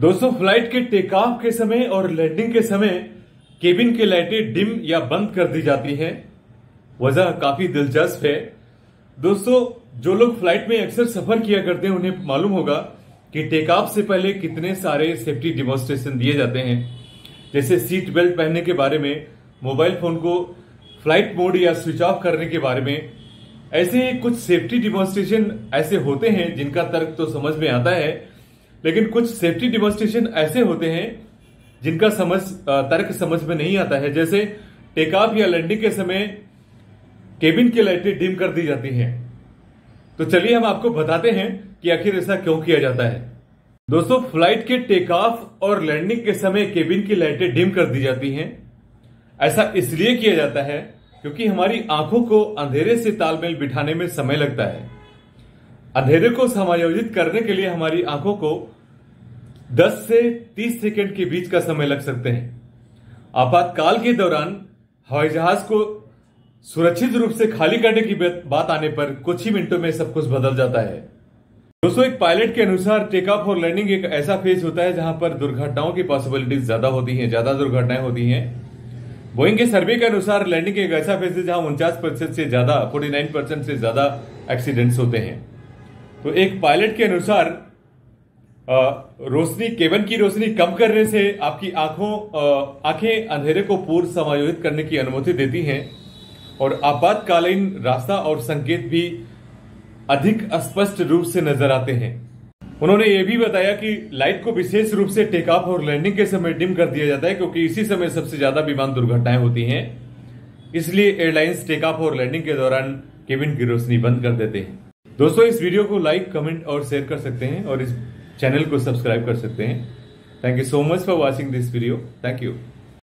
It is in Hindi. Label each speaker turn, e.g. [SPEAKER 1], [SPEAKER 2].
[SPEAKER 1] दोस्तों फ़्लाइट के टेक ऑफ़ के समय और लैंडिंग के समय केबिन की लाइटें डिम या बंद कर दी जाती हैं। वजह काफ़ी दिलचस्प है। दोस्तों, जो लोग फ़्लाइट में अक्सर सफ़र किया करते हैं, उन्हें मालूम होगा कि टेक ऑफ़ से पहले कितने सारे सेफ्टी डिमोन्स्ट्रेशन दिए जाते हैं। जैसे सीट बेल्ट पहनने के बारे में, मोबाइल फ़ोन को फ़्लाइट मोड या स्विच ऑफ़ करने के बारे में। ऐसे कुछ सेफ्टी डिमोन्स्ट्रेशन ऐसे होते हैं जिनका तर्क तो समझ में आता है लेकिन कुछ सेफ्टी डिमोन्स्ट्रेशन ऐसे होते हैं जिनका समझ तर्क समझ में नहीं आता है। जैसे टेक ऑफ़ या लैंडिंग के समय केबिन की लाइटें डिम कर दी जाती हैं। तो चलिए हम आपको बताते हैं कि आखिर ऐसा क्यों किया जाता है। दोस्तों फ़्लाइट के टेक ऑफ़ और लैंडिंग के समय केबिन की लाइटें डिम कर दी जाती हैं। ऐसा इसलिए किया जाता है क्योंकि हमारी आँखों को अंधेरे से तालमेल बिठाने में समय लगता है। अंधेरे को समायोजित करने के लिए हमारी आँखों को 10 से 30 सेकंड के बीच का समय लग सकते हैं। आपातकाल के दौरान हवाई जहाज़ को सुरक्षित रूप से खाली करने की बात आने पर कुछ ही मिनटों में सब कुछ बदल जाता है। दोस्तों एक पायलट के अनुसार टेक ऑफ़ और लैंडिंग एक ऐसा फ़ेज़ होता है जहाँ पर दुर्घटनाओं की पॉसिबिलिटीज ज़्यादा होती हैं, ज़्यादा दुर्घटनाएँ होती हैं। बोइंग के सर्वे के अनुसार लैंडिंग एक ऐसा फ़ेज़ है जहाँ उनचास से ज़्यादा, फोर्टी नाइन परसेंट से ज़्यादा एक्सीडेंट्स होते हैं। तो एक पायलट के अनुसार रोशनी, केबन की रोशनी कम करने से आपकी आँखों आँखें अंधेरे को पूर्व समायोजित करने की अनुमति देती हैं और आपातकालीन रास्ता और संकेत भी अधिक स्पष्ट रूप से नज़र आते हैं। उन्होंने ये भी बताया कि लाइट को विशेष रूप से टेक ऑफ़ और लैंडिंग के समय डिम कर दिया जाता है क्योंकि इसी समय सबसे ज़्यादा विमान दुर्घटनाएँ होती हैं। इसलिए एयरलाइंस टेक ऑफ़ और लैंडिंग के दौरान केबिन की रोशनी बंद कर देते हैं। दोस्तों, इस वीडियो को लाइक कमेंट और शेयर कर सकते हैं और इस चैनल को सब्सक्राइब कर सकते हैं। Thank you so much for watching this video thank you